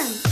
Awesome!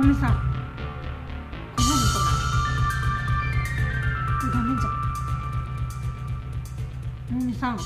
も海さん。こダメじゃん。天海さん。こ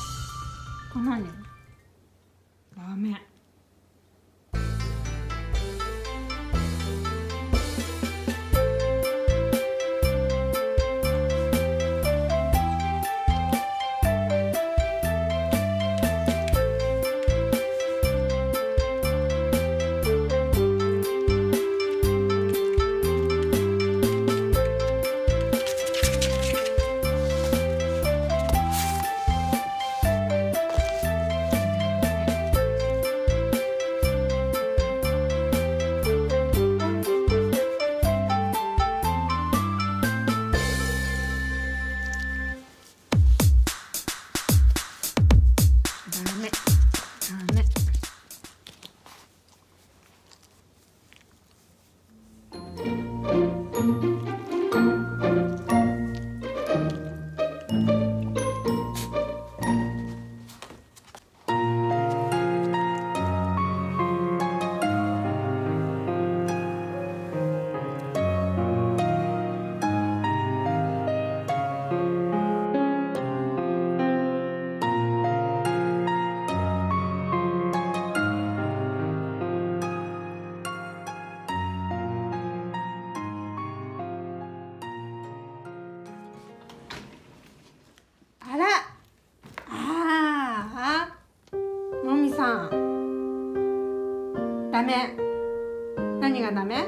がダメ？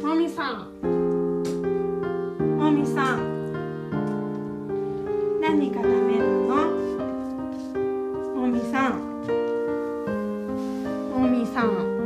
もみさん。もみさん。何がダメなの？もみさん。もみさん。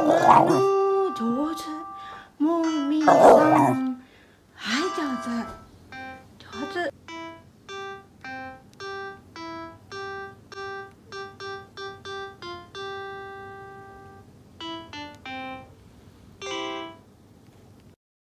妈妈坐着妈咪上海角在坐着